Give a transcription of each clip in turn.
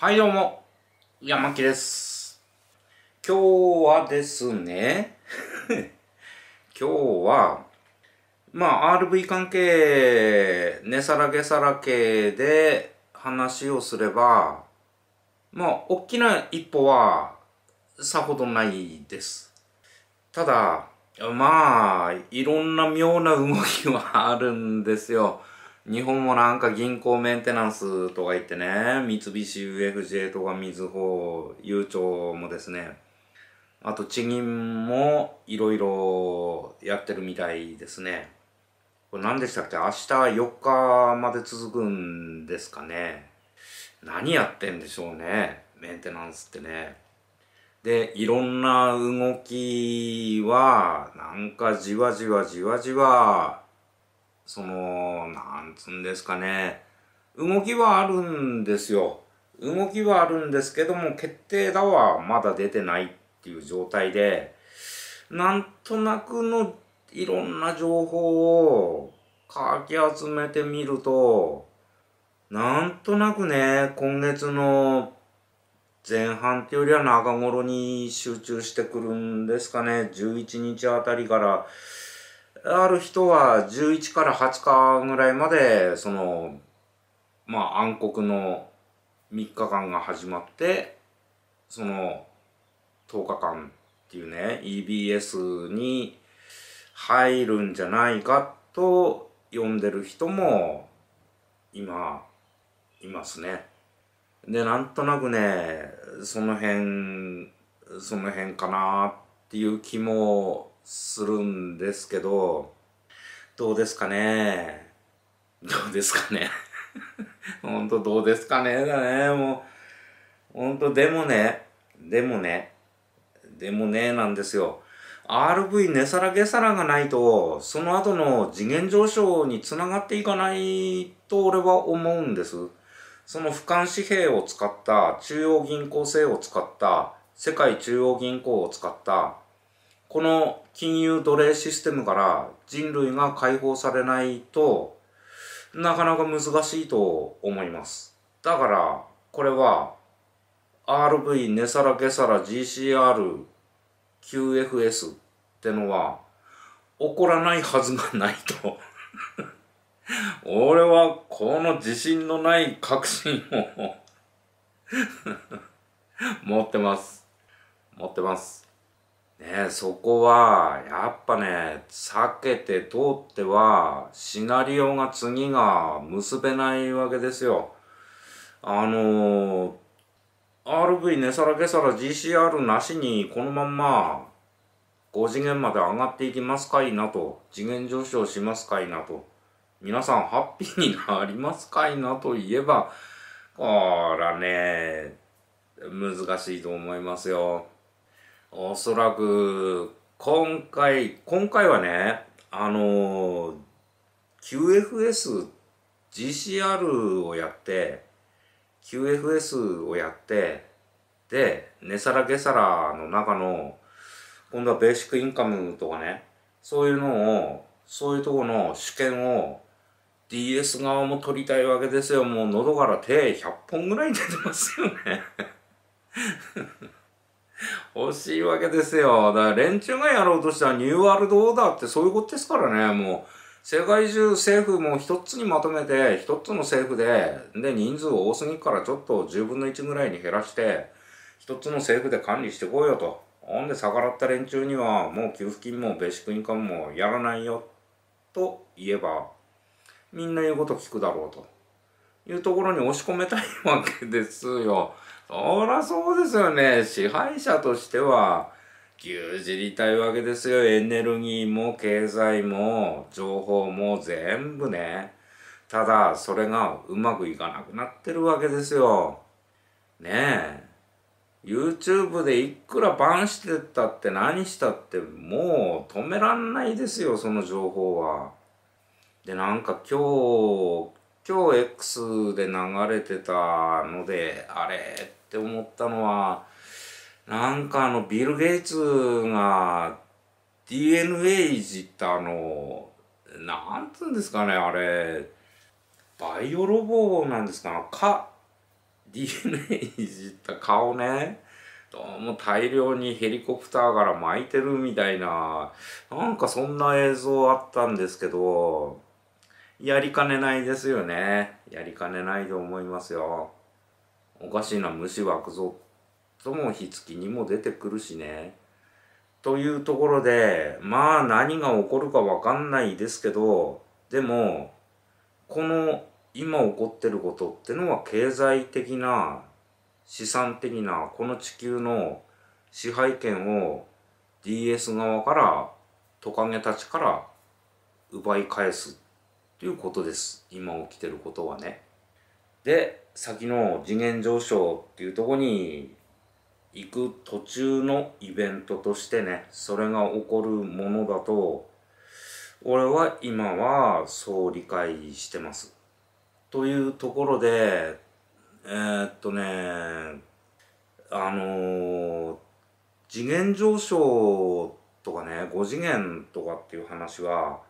はいどうも、山木です。今日はですね、今日は、まあ RV 関係、値さらげさら系で話をすれば、まあ大きな一歩はさほどないです。ただ、まあ、いろんな妙な動きはあるんですよ。日本もなんか銀行メンテナンスとか言ってね、三菱 UFJ とかみずほ、ゆうちょもですね、あと地銀もいろいろやってるみたいですね。これ何でしたっけ？明日4日まで続くんですかね。何やってんでしょうね。メンテナンスってね。で、いろんな動きは、なんかじわじわじわじわ、その、なんつうんですかね。動きはあるんですよ。動きはあるんですけども、決定打はまだ出てないっていう状態で、なんとなくのいろんな情報をかき集めてみると、なんとなくね、今月の前半っていうよりは中頃に集中してくるんですかね。11日あたりから、ある人は11から20日ぐらいまで、その、まあ暗黒の3日間が始まって、その10日間っていうね、EBS に入るんじゃないかと呼んでる人も今、いますね。で、なんとなくね、その辺、その辺かなっていう気もするんですけど、どうですかね？どうですかね？ほんとどうですかねだね、もう。ほんとでもね、でもね、でもね、なんですよ。RV 値さらげさらがないと、その後の次元上昇につながっていかないと俺は思うんです。その俯瞰紙幣を使った、中央銀行制を使った、世界中央銀行を使った、この金融奴隷システムから人類が解放されないとなかなか難しいと思います。だから、これは RV 値さらげさら GCR QFS ってのは起こらないはずがないと 俺はこの自信のない確信を 持ってます。持ってます。ね、そこは、やっぱね、避けて通っては、シナリオが次が結べないわけですよ。あの RV 値さらけさら GCR なしにこのまんま5次元まで上がっていきますかいなと、次元上昇しますかいなと、皆さんハッピーになりますかいなと言えば、こらね、難しいと思いますよ。おそらく、今回、今回はね、あの、QFS、GCR をやって、QFS をやって、で、値さらげさらの中の、今度はベーシックインカムとかね、そういうのを、そういうとこの主権を DS 側も取りたいわけですよ。もう喉から手100本ぐらい出てますよね。欲しいわけですよ。だから連中がやろうとしたらニューワールドオーダーってそういうことですからね、もう。世界中政府も一つにまとめて、一つの政府で、で、人数多すぎからちょっと10分の1ぐらいに減らして、一つの政府で管理してこうよと。ほんで逆らった連中にはもう給付金もベーシックインカムもやらないよと言えば、みんな言うこと聞くだろうというところに押し込めたいわけですよ。そらそうですよね。支配者としては、牛耳りたいわけですよ。エネルギーも経済も情報も全部ね。ただ、それがうまくいかなくなってるわけですよ。ねえ。YouTube でいくらバンしてったって何したってもう止めらんないですよ、その情報は。で、なんか今日、今日 X で流れてたので、あれって思ったのは、なんかあの、ビル・ゲイツが DNA いじったあの、なんつうんですかね、あれ、バイオロボなんですかねか、DNA いじった顔ねどうも大量にヘリコプターから巻いてるみたいななんかそんな映像あったんですけどやりかねないですよね。やりかねないと思いますよ。おかしいな虫湧くぞとも火付きにも出てくるしねというところでまあ何が起こるかわかんないですけどでもこの今起こってることってのは経済的な資産的なこの地球の支配権を DS 側からトカゲたちから奪い返すということです今起きてることはね。で先の次元上昇っていうとこに行く途中のイベントとしてねそれが起こるものだと俺は今はそう理解してます。というところで、えー、っとね、あのー、次元上昇とかね、5次元とかっていう話は、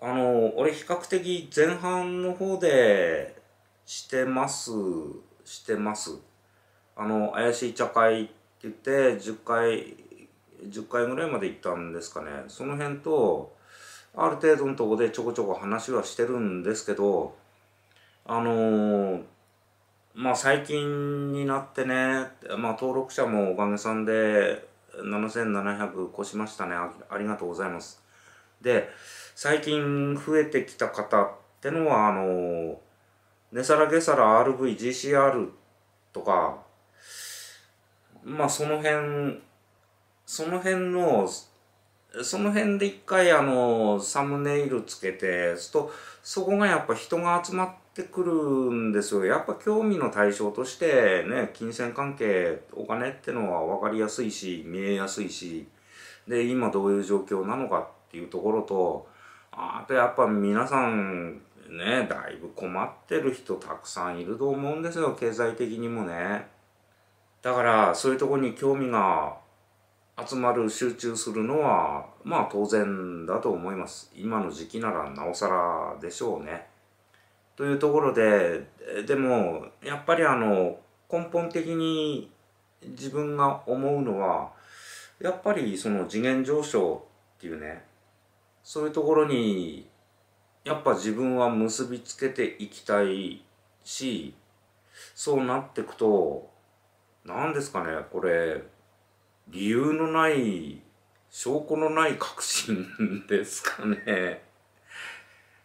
あのー、俺比較的前半の方でしてます、してます。あの、怪しい茶会って言って10回、10回ぐらいまで行ったんですかね。その辺と、ある程度のとこでちょこちょこ話はしてるんですけど、あのー、まあ最近になってね、まあ登録者もおかげさんで7700越しましたねあ。りがとうございます。で、最近増えてきた方ってのは、あのー、ネサラゲサラ RV、GCR とか、まあその辺、その辺のその辺で一回あのサムネイルつけてとそこがやっぱ人が集まってくるんですよ。やっぱ興味の対象としてね金銭関係お金ってのは分かりやすいし見えやすいしで今どういう状況なのかっていうところとあとやっぱ皆さんねだいぶ困ってる人たくさんいると思うんですよ経済的にもね。だからそういうとこに興味が集まる集中するのはまあ当然だと思います。今の時期ならなおさらでしょうね。というところででもやっぱりあの根本的に自分が思うのはやっぱりその次元上昇っていうねそういうところにやっぱ自分は結びつけていきたいしそうなってくと何ですかねこれ理由のない証拠のない確信ですかね。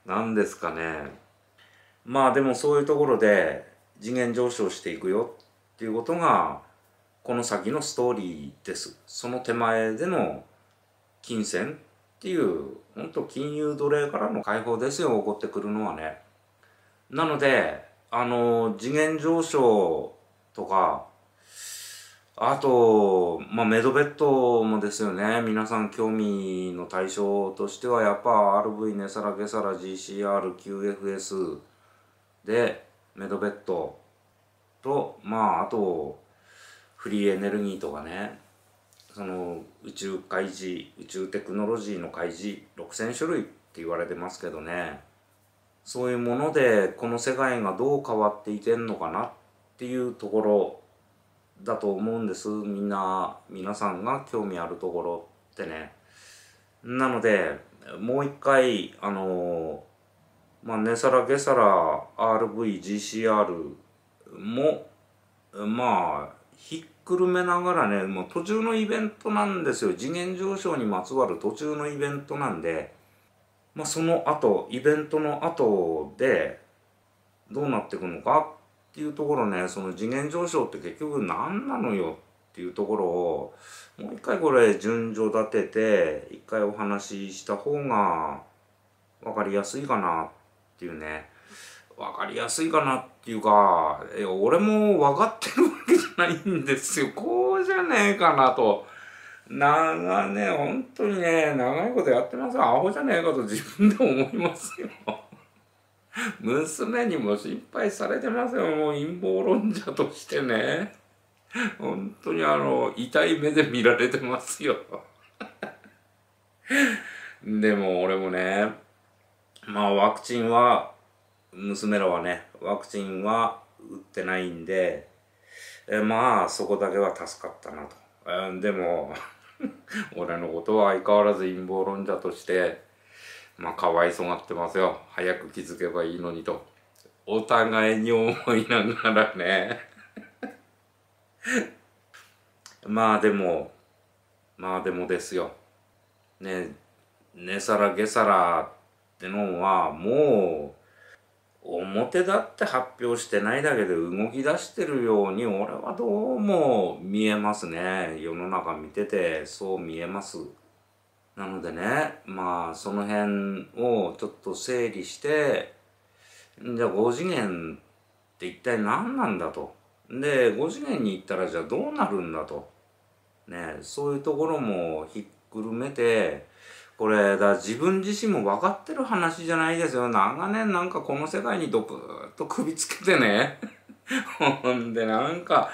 何ですかね。まあでもそういうところで次元上昇していくよっていうことがこの先のストーリーです。その手前での金銭っていう本当金融奴隷からの解放ですよ起こってくるのはねなのであの次元上昇とかあと、まあ、メドベッドもですよね。皆さん興味の対象としては、やっぱ RV、ネサラ、ゲサラ、GCR、QFS で、メドベッドと、まあ、あと、フリーエネルギーとかね、その宇宙開示、宇宙テクノロジーの開示、6000種類って言われてますけどね、そういうもので、この世界がどう変わっていけんのかなっていうところだと思うんです。みんな皆さんが興味あるところってね。なのでもう一回あのまあネサラゲサラ RVGCR もまあひっくるめながらねもう途中のイベントなんですよ。次元上昇にまつわる途中のイベントなんでまあその後イベントの後でどうなっていくのかっていうところねその次元上昇って結局何なのよっていうところをもう一回これ順序立てて一回お話しした方が分かりやすいかなっていうね。分かりやすいかなっていうか俺も分かってるないんですよこうじゃねえかなと。長ね本当にね長いことやってますよアホじゃねえかと自分で思いますよ。娘にも心配されてますよ。もう陰謀論者としてね。本当にあの、痛い目で見られてますよ。でも俺もね、まあワクチンは、娘らはね、ワクチンは売ってないんで、えまあそこだけは助かったなと。えでも 俺のことは相変わらず陰謀論者としてまあかわいそがってますよ。早く気づけばいいのにと。お互いに思いながらね。まあでもまあでもですよ。ね寝さらげさらってのはもう表だって発表してないだけで動き出してるように俺はどうも見えますね。世の中見ててそう見えます。なのでねまあその辺をちょっと整理してじゃあ5次元って一体何なんだと。で5次元に行ったらじゃあどうなるんだと。ねそういうところもひっくるめてこれだ自分自身も分かってる話じゃないですよ。長年なんかこの世界にどくっと首つけてね。ほんでなんか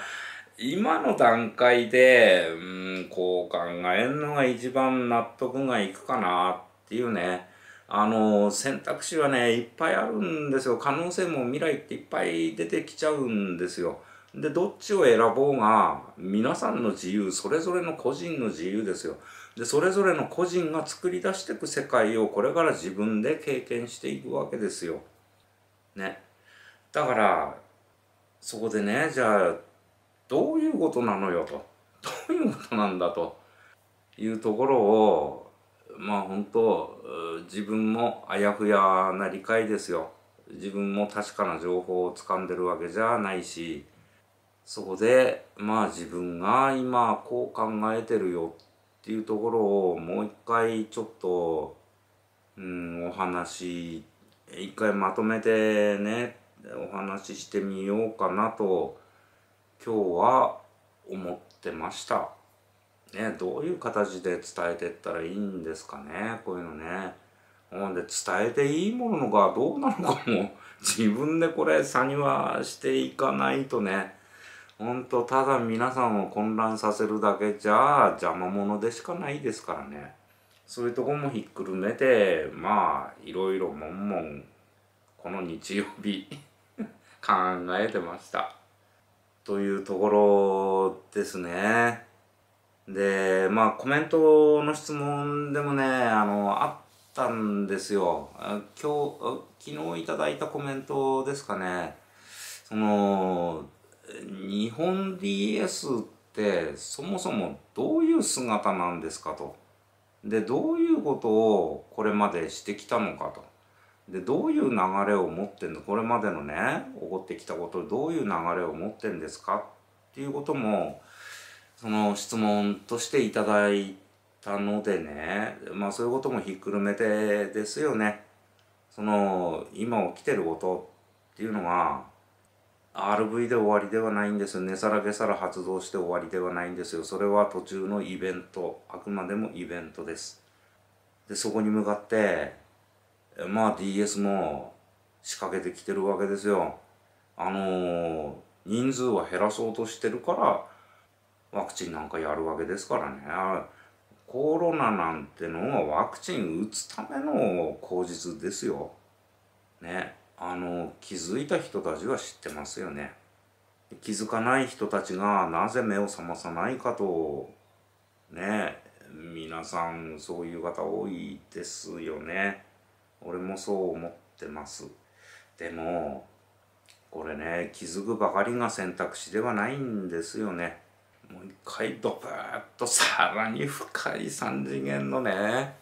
今の段階で、うん、こう考えるのが一番納得がいくかなっていうね。あの選択肢はねいっぱいあるんですよ。可能性も未来っていっぱい出てきちゃうんですよ。でどっちを選ぼうが皆さんの自由それぞれの個人の自由ですよ。でそれぞれの個人が作り出していく世界をこれから自分で経験していくわけですよ。ね。だからそこでねじゃあどういうことなのよと どういうことなんだというところをまあ本当自分もあやふやな理解ですよ。自分も確かな情報を掴んでるわけじゃないしそこでまあ自分が今こう考えてるよってっていうところをもう一回ちょっと、うん、お話一回まとめてねお話ししてみようかなと今日は思ってました。ね、どういう形で伝えてったらいいんですかねこういうのね。ほんで伝えていいものがどうなのかも自分でこれ差にはしていかないとねほんとただ皆さんを混乱させるだけじゃ邪魔者でしかないですからね。そういうとこもひっくるめてまあいろいろもんもんこの日曜日 考えてました。というところですね。でまあコメントの質問でもねあのあったんですよ。今日昨日いただいたコメントですかね。その日本 DS ってそもそもどういう姿なんですかと。でどういうことをこれまでしてきたのかと。でどういう流れを持ってんのこれまでのね起こってきたことどういう流れを持ってんですかっていうこともその質問としていただいたのでねまあそういうこともひっくるめてですよね。その今起きてることっていうのが RV で終わりではないんですよ。寝さらげさら発動して終わりではないんですよ。それは途中のイベント。あくまでもイベントです。でそこに向かってまあ DS も仕掛けてきてるわけですよ。あのー、人数は減らそうとしてるからワクチンなんかやるわけですからね。コロナなんてのはワクチン打つための口実ですよ。ね。あの気づいた人たちは知ってますよね。気づかない人たちがなぜ目を覚まさないかとね皆さんそういう方多いですよね。俺もそう思ってます。でもこれね気づくばかりが選択肢ではないんですよね。もう一回ドブーッとさらに深い三次元のね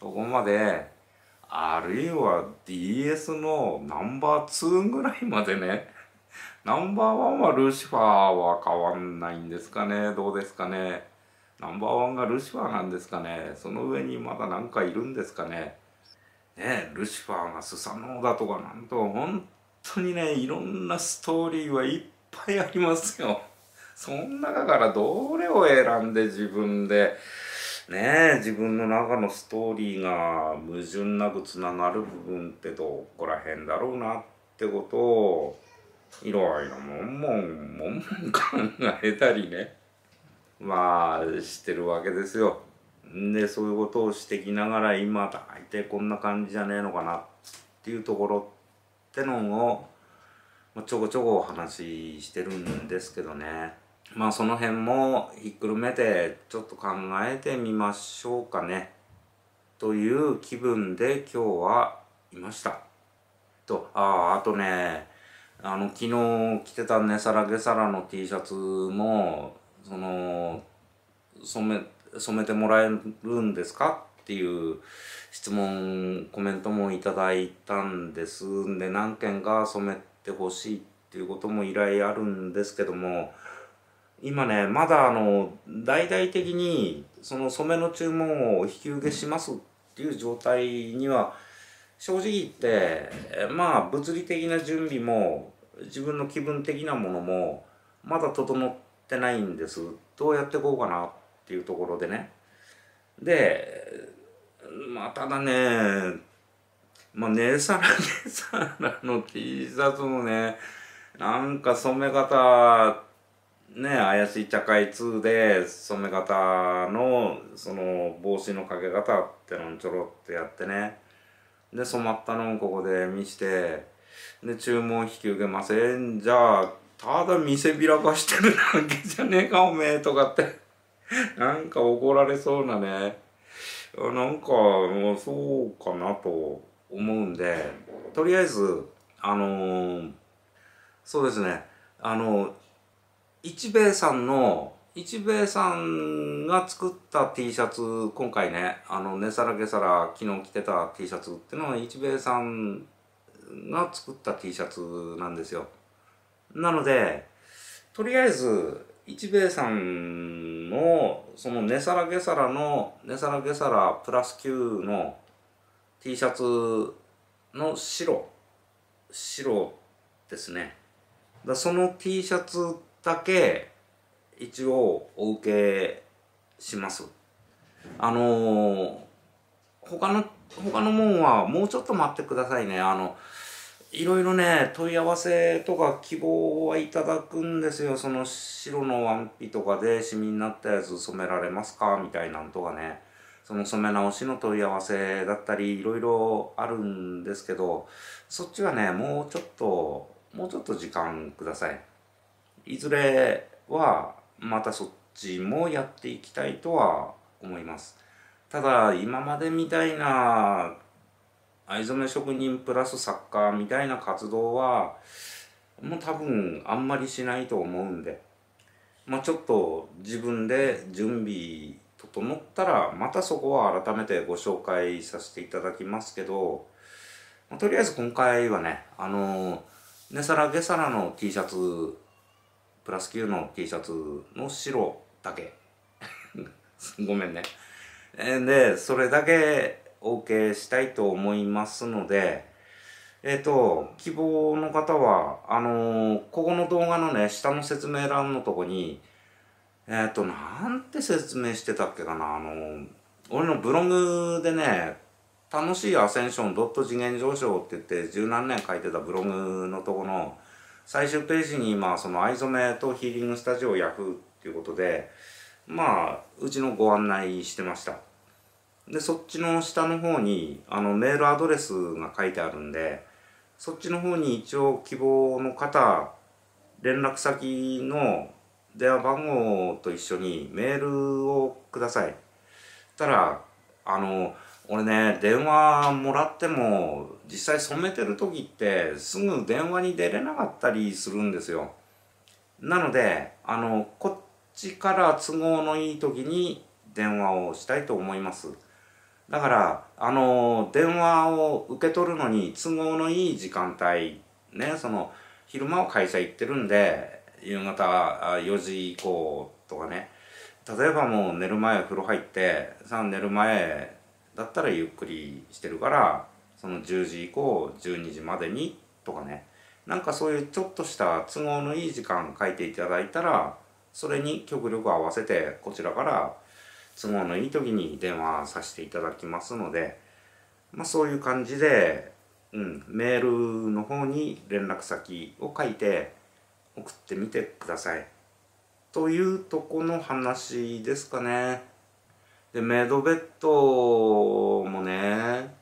とこまであるいは DS のナンバー2ぐらいまでね。ナンバーワンはルシファーは変わんないんですかね。どうですかね。ナンバーワンがルシファーなんですかね。その上にまだ何かいるんですかね。ねルシファーがスサノオだとかなんと本当にねいろんなストーリーはいっぱいありますよ。そん中からどれを選んで自分でね自分の中のストーリーが矛盾なくつながる部分ってどこら辺だろうなってことをいろいろもんもんもんもん考えたりねまあしてるわけですよ。でそういうことをしてきながら今大体こんな感じじゃねえのかなっていうところってのをちょこちょこお話ししてるんですけどねまあその辺もひっくるめてちょっと考えてみましょうかね。という気分で今日はいました。とあああとねあの昨日着てたねさらげさらの T シャツもその染め染めてもらえるんですか？っていう質問コメントもいただいたんです。んで何件か染めてほしいっていうことも依頼あるんですけども今ねまだあの大々的にその染めの注文を引き受けしますっていう状態には正直言ってまあ物理的な準備も自分の気分的なものもまだ整ってないんです。どうやっていこうかなっていうところでね。でまあただねまあねさらねさらの T シャツもねなんか染め方ね怪しい茶会2で染め方のその帽子のかけ方ってのをちょろってやってね。で染まったのをここで見してで注文引き受けませんじゃあただ見せびらかしてるだけじゃねえかおめえとかって。なんか怒られそうなね。なんかそうかなと思うんでとりあえずあのー、そうですね。あの一兵衛さんの一兵衛さんが作った T シャツ今回ねあのねさらけさら昨日着てた T シャツってのは一兵衛さんが作った T シャツなんですよ。なのでとりあえず一兵衛さんのそのねさらげさらのねさらげさらプラス9の T シャツの白白ですね。だその T シャツだけ一応お受けします。あのー、他の他のもんはもうちょっと待ってくださいね。あのいろいろね問い合わせとか希望はいただくんですよ。その白のワンピとかでシミになったやつ染められますか？みたいなんとかね。その染め直しの問い合わせだったりいろいろあるんですけどそっちはねもうちょっともうちょっと時間ください。いずれはまたそっちもやっていきたいとは思います。ただ今までみたいな藍染め職人プラス作家みたいな活動はもう多分あんまりしないと思うんで。まあちょっと自分で準備整ったらまたそこは改めてご紹介させていただきますけど、まあ、とりあえず今回はねあのネサラゲサラの T シャツプラス9の T シャツの白だけ。ごめんね。でそれだけお受けしたいと思いますのでえっ、ー、と希望の方はあのー、ここの動画のね下の説明欄のとこにえっ、ー、となんて説明してたっけかなあの、俺のブログでね楽しいアセンションドット次元上昇って言って十何年書いてたブログのとこの最終ページに今その藍染めとヒーリングスタジオヤフーっていうことでまあうちのご案内してました。でそっちの下の方にあのメールアドレスが書いてあるんでそっちの方に一応希望の方連絡先の電話番号と一緒にメールをください。たらあの俺ね電話もらっても実際染めてる時ってすぐ電話に出れなかったりするんですよ。なのであのこっちから都合のいい時に電話をしたいと思います。だからあの電話を受け取るのに都合のいい時間帯ねその昼間は会社行ってるんで夕方4時以降とかね。例えばもう寝る前風呂入ってさあ寝る前だったらゆっくりしてるからその10時以降12時までにとかねなんかそういうちょっとした都合のいい時間書いていただいたらそれに極力合わせてこちらから都合のいい時に電話させていただきますので、まあ、そういう感じで、うん、メールの方に連絡先を書いて送ってみてください。というとこの話ですかね。でメドベッドもね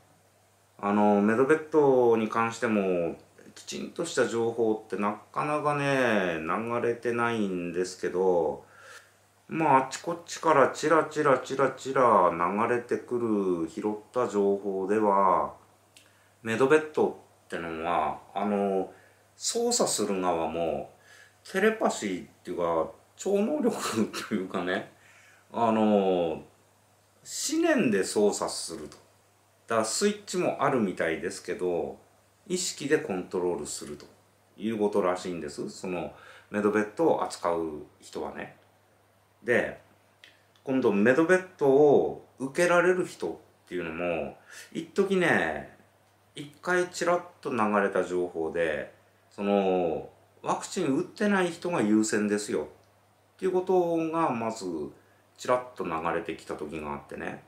あのメドベッドに関してもきちんとした情報ってなかなかね流れてないんですけどまああっちこっちからチラチラチラチラ流れてくる拾った情報ではメドベッドってのはあの操作する側もテレパシーっていうか超能力というかねあの思念で操作すると。だからスイッチもあるみたいですけど意識でコントロールすると。いうことらしいんです。そのメドベッドを扱う人はね。で今度メドベッドを受けられる人っていうのも一時ね一回ちらっと流れた情報でそのワクチン打ってない人が優先ですよ。っていうことがまずちらっと流れてきた時があってね。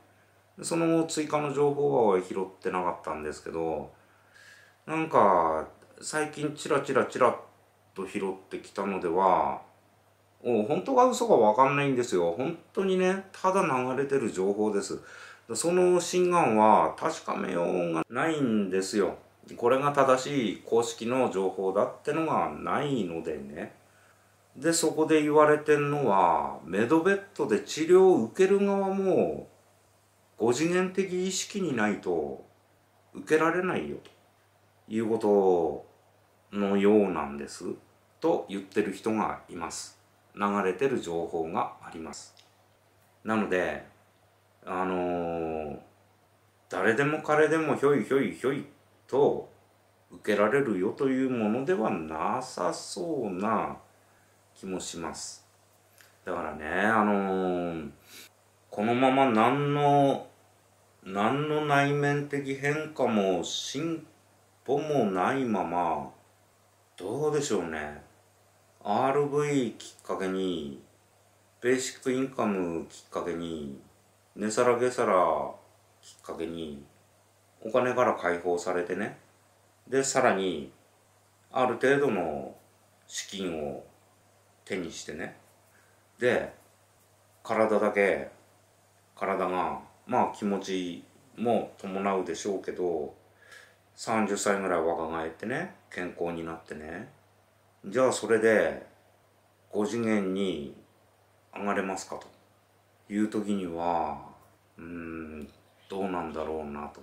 その追加の情報は拾ってなかったんですけどなんか最近チラチラチラっと拾ってきたのではお本当か嘘か分かんないんですよ。本当にねただ流れてる情報です。その心眼は確かめようがないんですよ。これが正しい公式の情報だってのがないのでね。でそこで言われてんのはメドベッドで治療を受ける側も5次元的意識にないと受けられないよということのようなんですと言ってる人がいます。流れてる情報があります。なのであのー、誰でも彼でもひょいひょいひょいと受けられるよというものではなさそうな気もします。だからねあのー、このまま何の何の内面的変化も進歩もないままどうでしょうね。RV きっかけにベーシックインカムきっかけに値さらげさらきっかけにお金から解放されてね。でさらにある程度の資金を手にしてね。で体だけ体がまあ気持ちも伴うでしょうけど30歳ぐらい若返ってね健康になってね。じゃあそれで5次元に上がれますか？と。いう時にはうんどうなんだろうなと。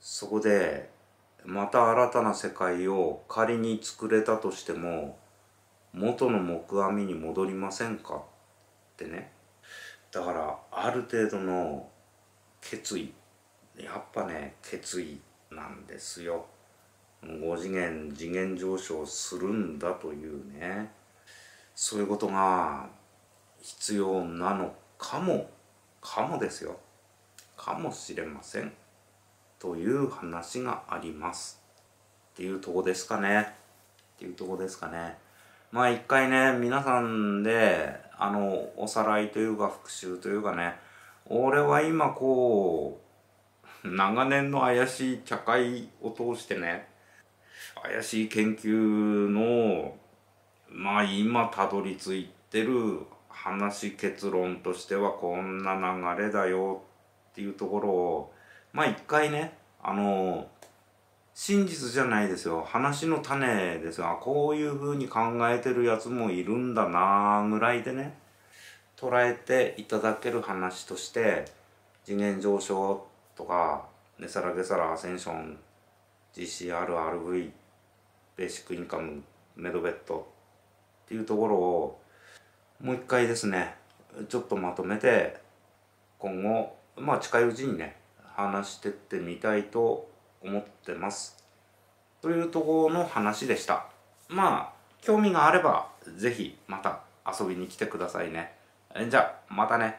そこでまた新たな世界を仮に作れたとしても元の木阿弥に戻りませんか？ってね。だからある程度の決意やっぱね決意なんですよ。5次元次元上昇するんだというね。そういうことが必要なのかもかもですよ。かもしれません。という話があります。っていうとこですかね。っていうとこですかね。まあ一回ね皆さんであのおさらいというか復習というかね俺は今こう長年の怪しい茶会を通してね怪しい研究のまあ今たどり着いてる話結論としてはこんな流れだよっていうところをまあ一回ねあの真実じゃないですよ。話の種ですがこういうふうに考えてるやつもいるんだなぐらいでね。捉えていただける話として次元上昇とかネサラゲサラアセンション GCRRV ベーシックインカムメドベッドっていうところをもう一回ですねちょっとまとめて今後まあ近いうちにね話してってみたいと思ってます。というところの話でした。まあ興味があれば是非また遊びに来てくださいね。じゃあまたね。